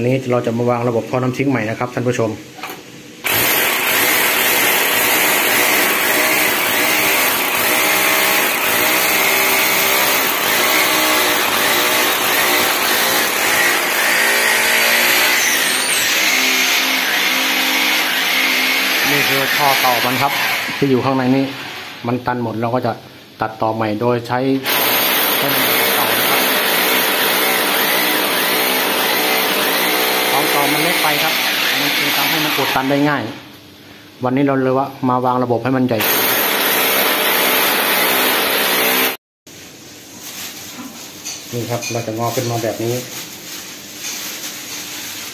วันนี้เราจะมาวางระบบท่อน้ำทิ้งใหม่นะครับท่านผู้ชม นี่คือท่อเก่ามันครับ ที่อยู่ข้างในนี้ มันตันหมดเราก็จะตัดต่อใหม่โดยใช้ต้นเก่านะครับของเก่ามันเล็กไป ครับมันจึงทำให้มันกดตันได้ง่าย วันนี้เราเลยว่ามาวางระบบให้มันใหญ่นี่ครับเราจะงอขึ้นมาแบบนี้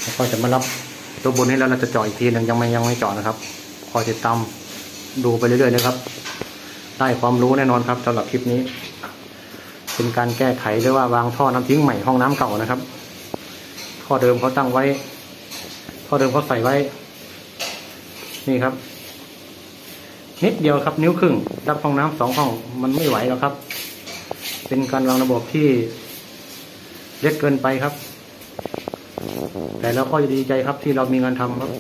แล้วก็จะมารับตัวบนนี้แล้วเราจะจาะอีกทีหนึ่งยังไม่ยังไม่จาะนะครับคอยติดตามดูไปเรื่อยๆนะครับ ได้ความรู้แน่นอนครับสำหรับคลิปนี้ เป็นการแก้ไขหรือว่าวางท่อน้ำทิ้งใหม่ห้องน้ำเก่านะครับท่อเดิมเขาตั้งไว้ พอเดิมเขาใส่ไว้ นี่ครับ นิดเดียวครับ นิ้วครึ่ง รับห้องน้ำสองห้อง มันไม่ไหวแล้วครับ เป็นการวางระบบที่เล็กเกินไปครับ แต่เราก็ดีใจครับที่เรามีงานทำครับ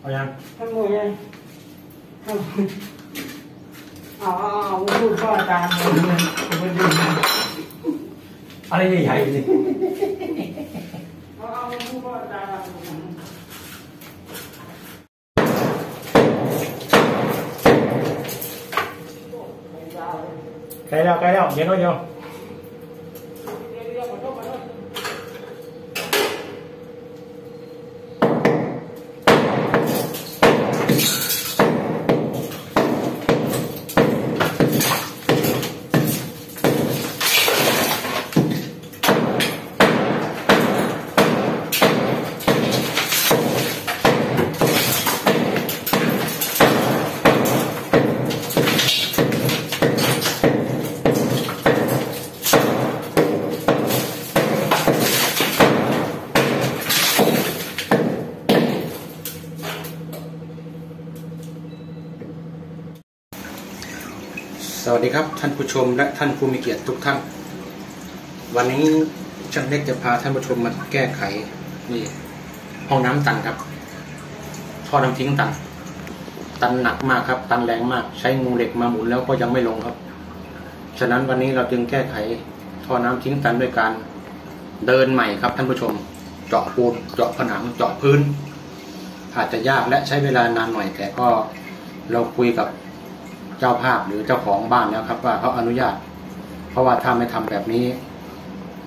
เอายัง ทำไงยังทำเอาเอาเอาพูดพ่ออาจารย์เลยเนี่ยไปดูนะ อะไรใหญ่ๆนี่ เอาเอาพูดพ่ออาจารย์ ใกล้แล้วใกล้แล้วเดี๋ยวน้อยเดียว เรียกขอโทษขอโทษ สวัสดีครับท่านผู้ชมและท่านผู้มีเกียรติทุกท่าน วันนี้ช่างเล็กจะพาท่านผู้ชมมาแก้ไขนี่ห้องน้ำตันครับ ท่อน้ำทิ้งตัน ตันหนักมากครับ ตันแรงมาก ใช้งูเหล็กมาหมุนแล้วก็ยังไม่ลงครับ ฉะนั้นวันนี้เราจึงแก้ไขท่อน้ำทิ้งตันด้วยการเดินใหม่ครับท่านผู้ชม เจาะปูนเจาะผนังเจาะพื้น อาจจะยากและใช้เวลานานหน่อยแต่ก็เราคุยกับ เจ้าภาพหรือเจ้าของบ้านแล้วครับ ว่าเขาอนุญาต เพราะว่าถ้าไม่ทำแบบนี้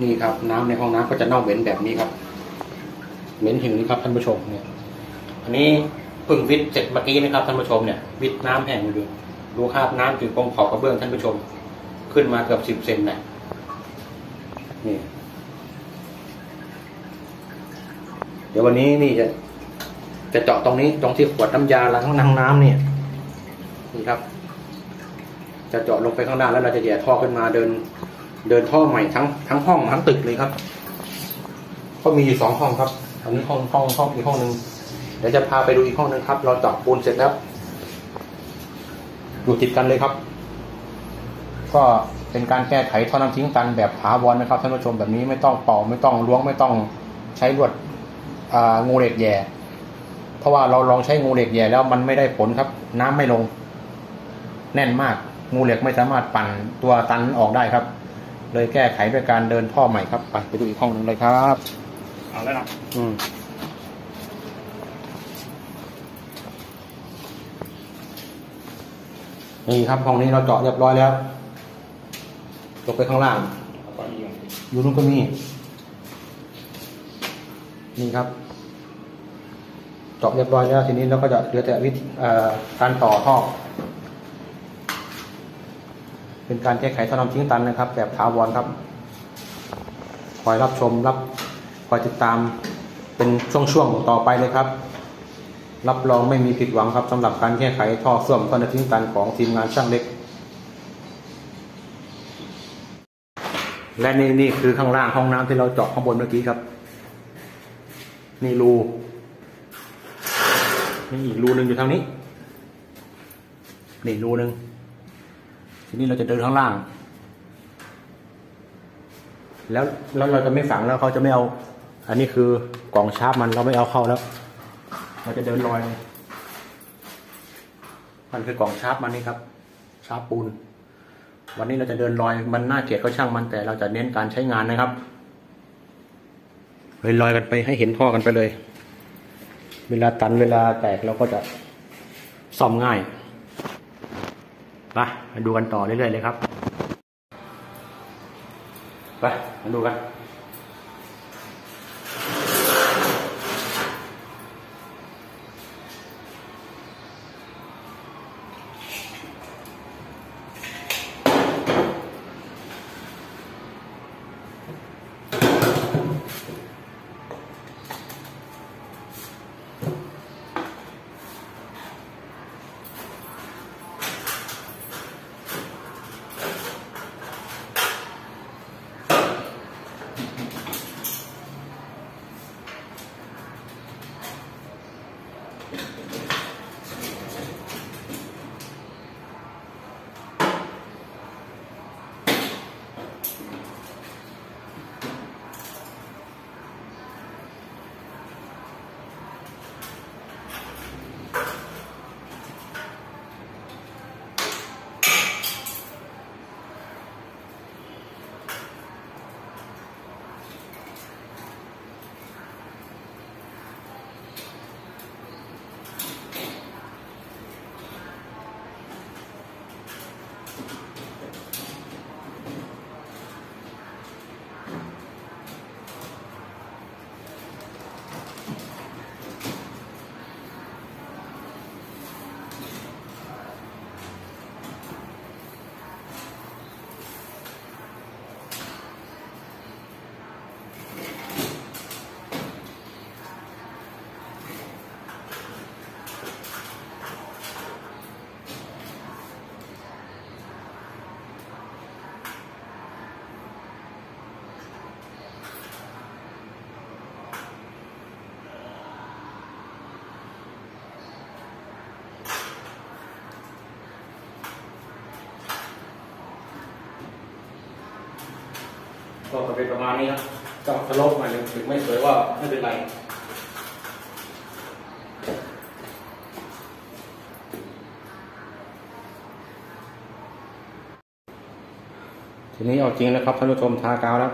นี่ครับ น้ำในห้องน้ำก็จะเน่าเหม็นแบบนี้ครับ เหม็นหิวนี่ครับท่านผู้ชมเนี่ย อันนี้เพึ่งวิทย์เสร็จเมื่อกี้นะครับท่านผู้ชมเนี่ยวิทย์น้ำแห้งดูดูคราบน้ำจุดกองขอบกระเบื้องท่านผู้ชม ขึ้นมาเกือบสิบเซนเนี่ยนี่เดี๋ยววันนี้นี่จะจะเจาะตรงนี้ตรงที่ขวดน้ำยาล้างน้ำน้ำเนี่ยนี่ครับ จะเจาะลงไปข้างล่างแล้วเราจะแย่ท่อขึ้นมาเดิน เดินท่อใหม่ทั้งทั้งห้องทั้งตึกเลยครับ ก็มีอยู่สองห้องครับอันนี้ห้องห้องห้องอีกห้องหนึ่งเดี๋ยวจะพาไปดูอีกห้องหนึ่งครับ เราเจาะปูนเสร็จแล้วอยู่ติดกันเลยครับ ก็เป็นการแก้ไขท่อน้ำทิ้งตันแบบถาวรนะครับท่านผู้ชมแบบนี้ไม่ต้องเป่าไม่ต้องล้วงไม่ต้องใช้ลวดงูเหล็กแย่ เพราะว่าเราลองใช้งูเหล็กแย่แล้วมันไม่ได้ผลครับ น้ำไม่ลง แน่นมาก งูเหล็กไม่สามารถปั่นตัวตันออกได้ครับ เลยแก้ไขด้วยการเดินท่อใหม่ครับ ไปไปดูอีกห้องหนึ่งเลยครับเอาแล้วนะอืมนี่ครับห้องนี้เราเจาะเรียบร้อยแล้วลงไปข้างล่างแล้วก็เอียงอยู่นู้นก็มี นี่ครับ เจาะเรียบร้อยแล้วทีนี้เราก็จะเหลือแต่วิธีเอ่อการต่อท่อ เป็นการแก้ไขท่อน้ำทิ้งตันนะครับ แบบถาวรครับ คอยรับชมรับคอยติดตามเป็นช่วงๆต่อไปเลยครับ รับรองไม่มีผิดหวังครับสำหรับการแก้ไขท่อส้วมท่อน้ำทิ้งตันของทีมงานช่างเล็ก และนี่นี่คือข้างล่างห้องน้ำที่เราเจาะข้างบนเมื่อกี้ครับ นี่รูนี่อีกรูหนึ่งอยู่ทางนี้ นี่รูหนึ่ง ทีนี้เราจะเดินข้างล่าง แล้วแล้วเราจะไม่ฝังแล้วเขาจะไม่เอา อันนี้คือกล่องชาร์ปมันเราไม่เอาเข้าแล้ว เราจะเดินลอย มันคือกล่องชาร์ปมันนี่ครับ ชาร์ปปูน วันนี้เราจะเดินลอยมันน่าเกลียดก็ช่างมันแต่เราจะเน้นการใช้งานนะครับเลยลอยกันไปให้เห็นท่อกันไปเลย เวลาตันเวลาแตกเราก็จะซ่อมง่าย ไปมาดูกันต่อเรื่อยๆเลยครับ ไป มาดูกัน ก็จะเป็นประมาณนี้ครับเจาะสลบมาเลยถึงไม่สวยว่าไม่เป็นไรทีนี้เอาจริงแล้วครับท่านผู้ชมทากาวแล้ว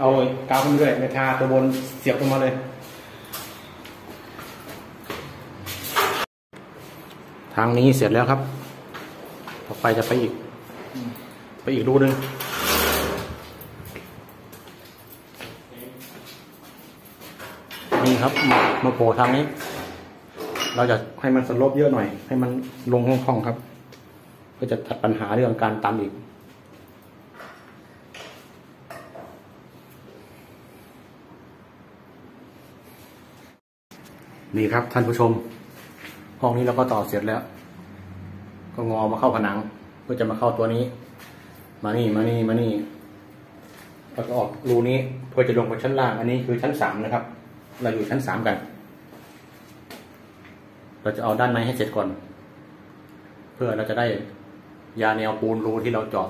เอากาวขึ้นเรื่อยในทาตัวบนเสียบลงมาเลยทางนี้เสร็จแล้วครับ ต่อไปจะไปอีก ไปอีกรูนึง นี่ครับ มามาโผล่ทางนี้ เราจะให้มันสลบเยอะหน่อย ให้มันลงห้องๆครับเพื่อจะตัดปัญหาเรื่องการตันอีก นี่ครับท่านผู้ชม ห้องนี้เราก็ต่อเสร็จแล้ว ก็งอมาเข้าผนังเพื่อจะมาเข้าตัวนี้ มานี่มานี่มานี่แล้วก็ออกรูนี้เพื่อจะลงไปชั้นล่าง อันนี้คือชั้นสามนะครับ เราอยู่ชั้นสามกัน เราจะเอาด้านในให้เสร็จก่อน เพื่อเราจะได้ยาแนวปูนรูที่เราเจาะ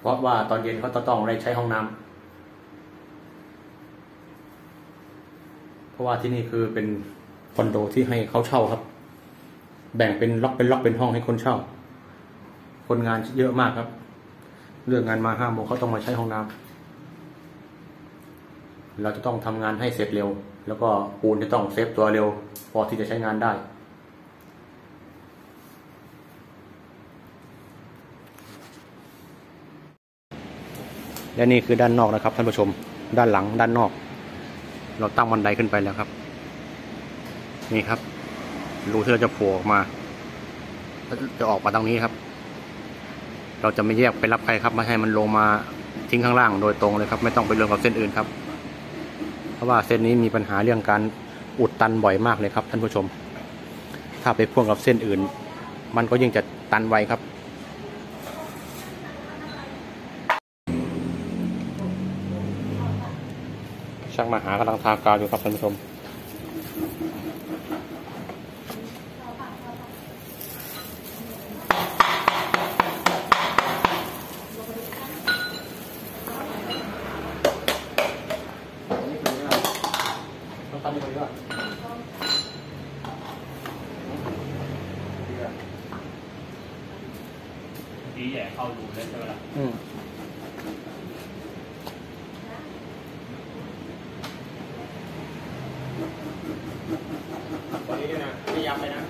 เพราะว่าตอนเย็นเขาต้องได้ใช้ห้องน้ำเพราะว่าที่นี่คือเป็น คอนโดที่ให้เขาเช่าครับ แบ่งเป็นล็อกเป็นล็อกเป็นห้องให้คนเช่า คนงานเยอะมากครับเรื่องงานมาห้าโมงเขาต้องมาใช้ห้องน้ำเราจะต้องทำงานให้เสร็จเร็ว แล้วก็ปูนจะต้องเซ็ตตัวเร็ว พอที่จะใช้งานได้ และนี่คือด้านนอกนะครับท่านผู้ชม ด้านหลังด้านนอก เราตั้งบันไดขึ้นไปแล้วครับ นี่ครับรูที่เราจะโผล่ออกมาจะออกมาตรงนี้ครับ เราจะไม่แยกไปรับใครครับไม่ให้มันลงมาทิ้งข้างล่างโดยตรงเลยครับ ไม่ต้องไปเรื่องกับเส้นอื่นครับ เพราะว่าเส้นนี้มีปัญหาเรื่องการอุดตันบ่อยมากเลยครับ ท่านผู้ชม ถ้าไปพ่วงกับเส้นอื่น มันก็ยิ่งจะตันไวครับ ช่างมาหากำลังทากาวอยู่ครับท่านผู้ชม ต้องทำยังไงด้วย ดีแย่เข้ารูได้ใช่ไหมล่ะอืมวันนี้ด้วยนะไม่ย้ำเลยนะ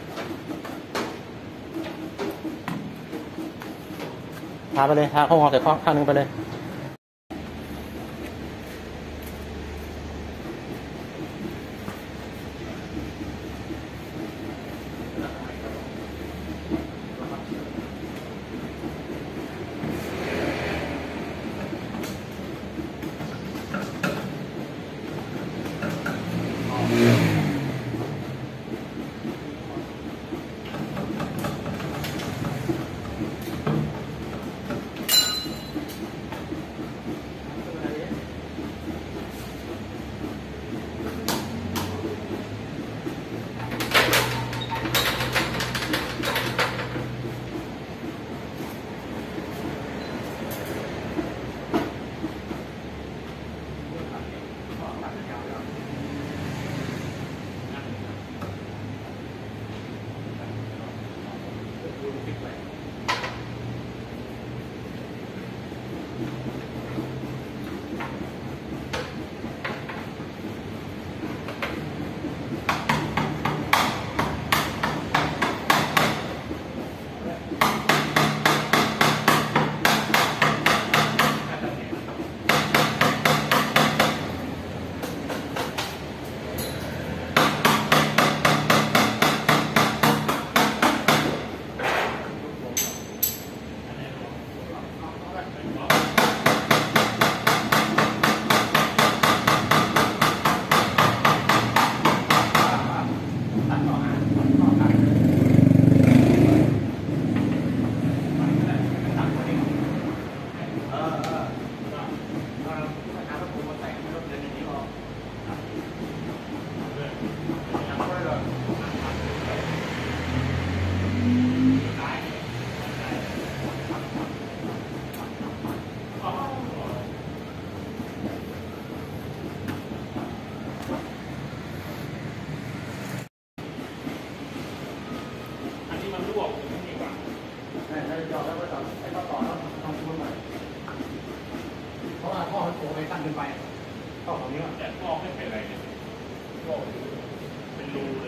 ทาไปเลยทาเข้าหอใส่ข้างข้างหนึงไปเลย ยอมแล้วก็จะไปต่อต่อแล้วทำทุนใหม่เพราะว่าข้อมันโผล่ไปตั้งขึ้นไปข้อของนี้แต่ข้อไม่เป็นไรเนี่ยข้อเป็นรูเลย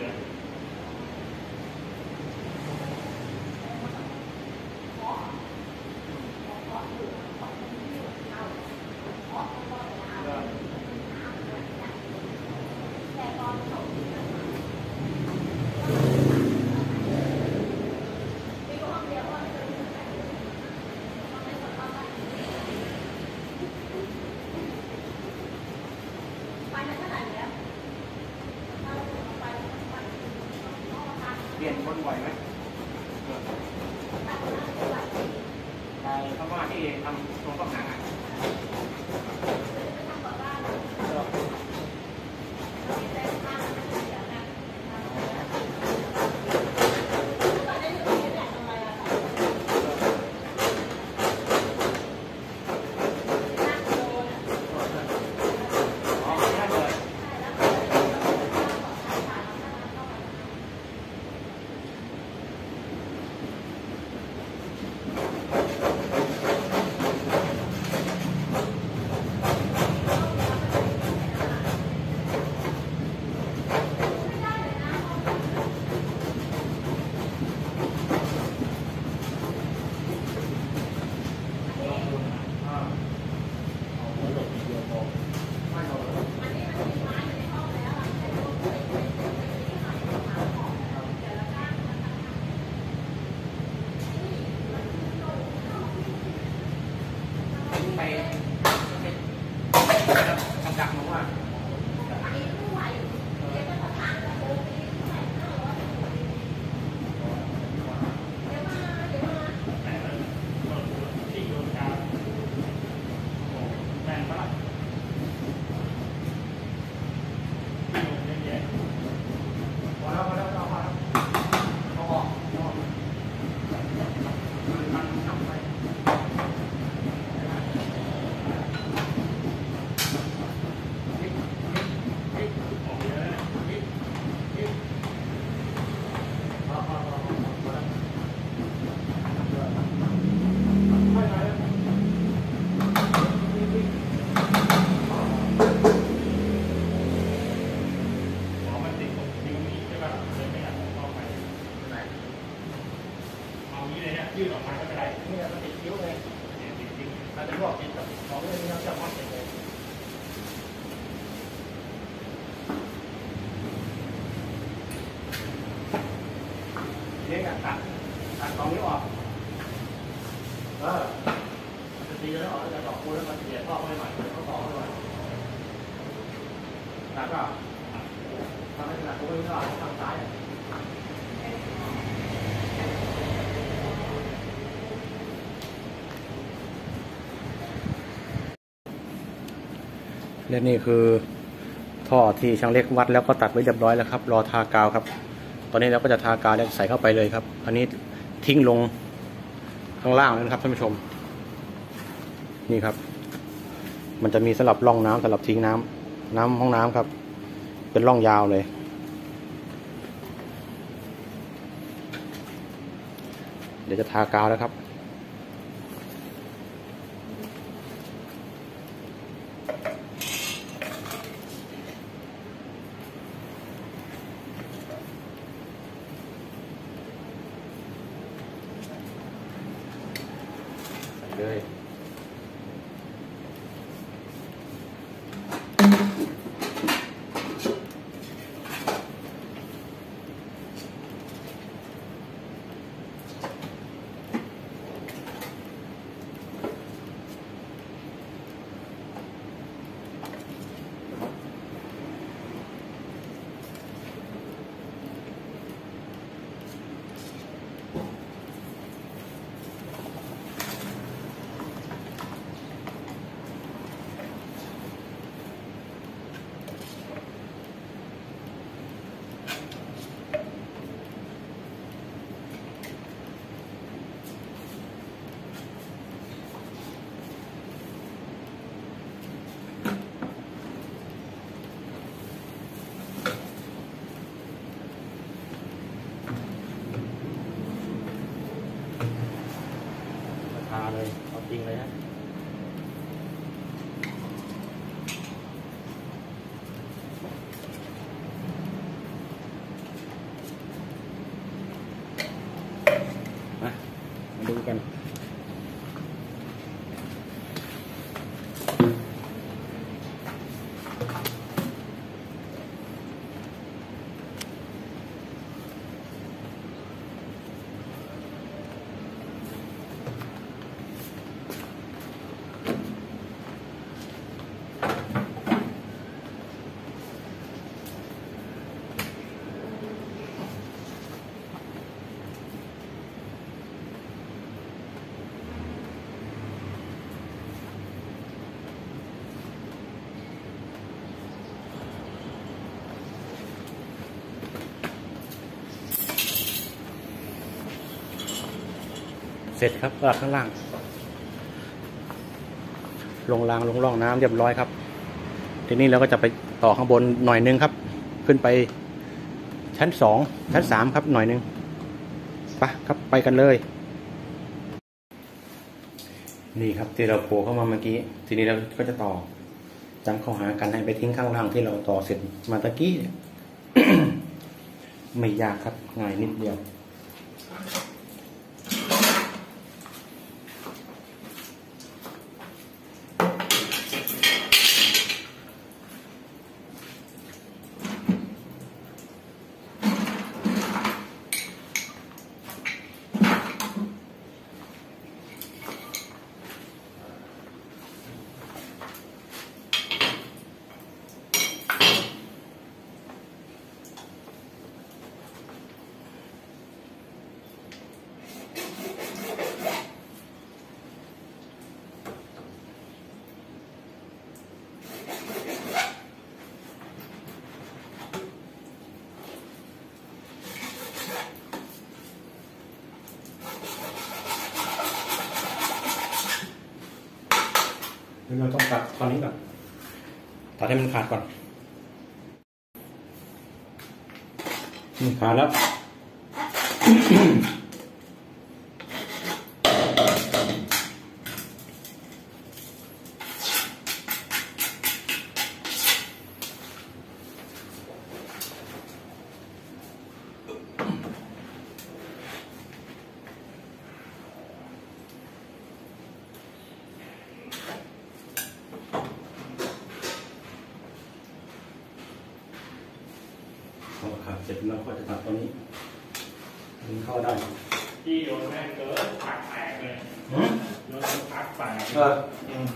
และนี่คือท่อที่ช่างเล็กวัดแล้วก็ตัดไว้เรียบร้อยแล้วครับรอทากาวครับ ตอนนี้เราก็จะทากาวแล้วใส่เข้าไปเลยครับ อันนี้ทิ้งลงข้างล่างเลยนะครับท่านผู้ชม นี่ครับ มันจะมีสำหรับร่องน้ำสำหรับทิ้งน้ำน้ำห้องน้ำครับ เป็นร่องยาวเลย เดี๋ยวจะทากาวแล้วครับ เสร็จครับลากข้างล่าง ลงรางลงร่องน้ำเรียบร้อยครับ ทีนี้เราก็จะไปต่อข้างบนหน่อยนึงครับ ขึ้นไปชั้นสองชั้นสามครับหน่อยนึงไปครับไปกันเลย นี่ครับที่เราโผล่เข้ามาเมื่อกี้ ทีนี้เราก็จะต่อจำข้อหากันให้ไปทิ้งข้างล่างที่เราต่อเสร็จมาตะกี้ไม่ยากครับง่ายนิดเดียว เราต้องตัดตอนนี้ก่อนตัดให้มันขาดก่อนนี่ขาดแล้ว เสร็จแล้วก็จะตัดตรงนี้มันเข้าได้ที่โยนแม่งเกินผักแตกเลยหืมโยนผักแตกเอออืม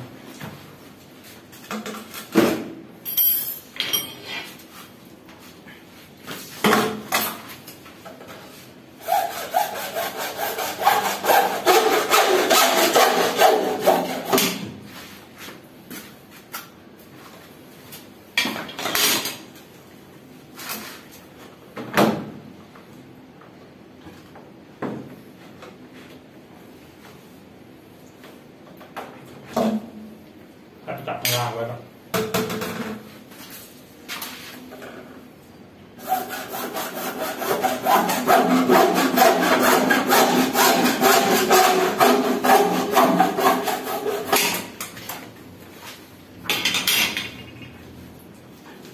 ตั ดจับข้างล่างไว้ก่อน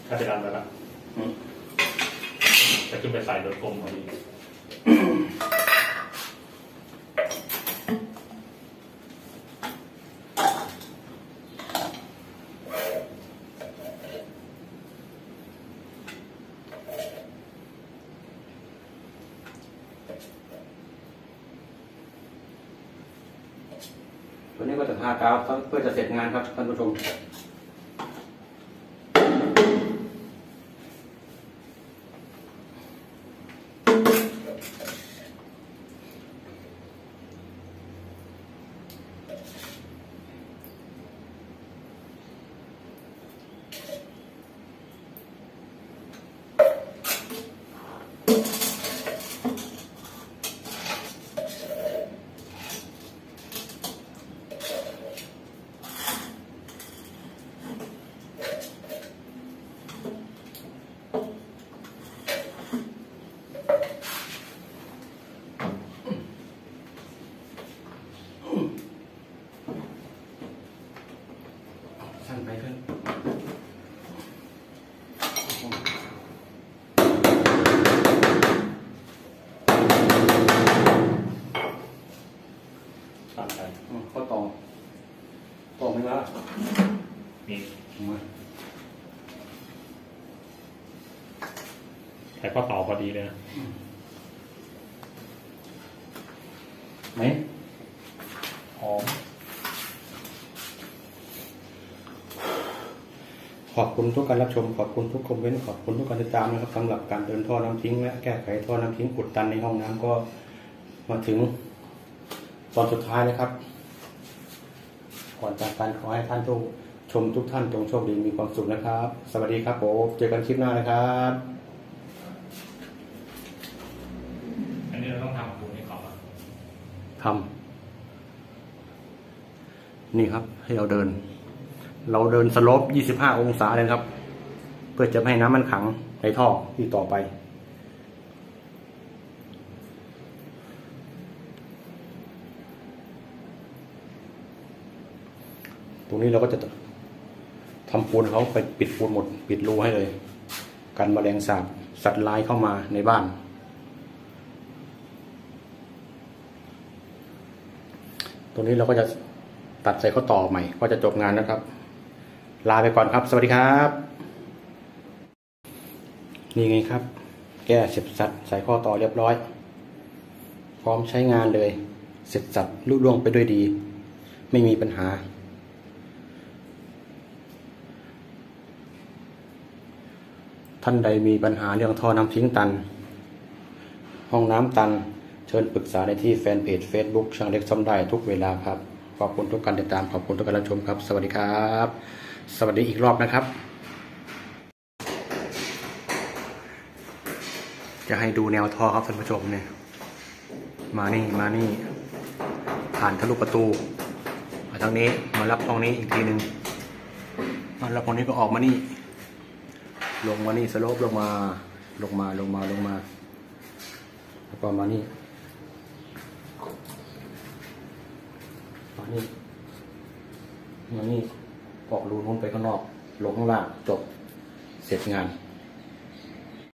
ถ้าจะดันไปละ อืม จะขึ้นไปใส่รถกลมพอดี วันนี้ก็จะทากาวเพื่อจะเสร็จงานครับท่านผู้ชม สั้นไปขึ้น ตัดไป อืมข้อต่อต่อไม่มา นี่ มา ใส่ข้อต่อพอ ดีเลยนะไหนหอม ขอบคุณทุกการรับชม ขอบคุณทุกคอมเมนต์ขอบคุณทุกการติดตามนะครับสำหรับการเดินท่อน้ำทิ้ง และแก้ไขท่อน้ำทิ้งอุดตันในห้องน้ำก็มาถึง ตอนสุดท้ายนะครับ ก่อนจากกันขอให้ท่านทุกชมทุกท่านจงโชคดีมีความสุขนะครับ สวัสดีครับผมเจอกันคลิปหน้านะครับ อัน นี้เราต้องทำปูนให้เขาอะทำนี่ครับ ให้เราเดิน เราเดินสลป25 องศาเลยครับ เพื่อจะไม่ให้น้ำมันขังในท่อที่ต่อไปตรงนี้เราก็จะทำปูนเขาไปปิดปูนหมด ปิดรูให้เลย กันแมลงสาบสัตว์ร้ายเข้ามาในบ้าน ตรงนี้เราก็จะตัดใส่ข้อต่อใหม่ ก็จะจบงานนะครับ ลาไปก่อนครับ สวัสดีครับ นี่ไงครับ แก้เสร็จสัดใส่ข้อต่อเรียบร้อย พร้อมใช้งานเลย เสร็จสัดลุล่วงไปด้วยดี ไม่มีปัญหา ท่านใดมีปัญหาเรื่องท่อน้ำทิ้งตัน ห้องน้ำตัน เชิญปรึกษาได้ที่แฟนเพจ Facebook ช่างเล็กซ่อมได้ทุกเวลาครับ ขอบคุณทุกการติดตามขอบคุณทุกการรับชมครับ สวัสดีครับ สวัสดีอีกรอบนะครับ จะให้ดูแนวท่อครับท่านผู้ชมเนี่ยมานี่มานี่ ผ่านทะลุประตูอทางนี้มารับห้องนี้อีกทีหนึ่งมารับห้องนี้ก็ออกมานี่ ลงมานี่สโลปลงมาลงมาลงมาลงมา แล้วก็มานี่ มานี่มานี่ออกรูนู้นไปข้างนอก ลงข้างล่างจบ เสร็จงาน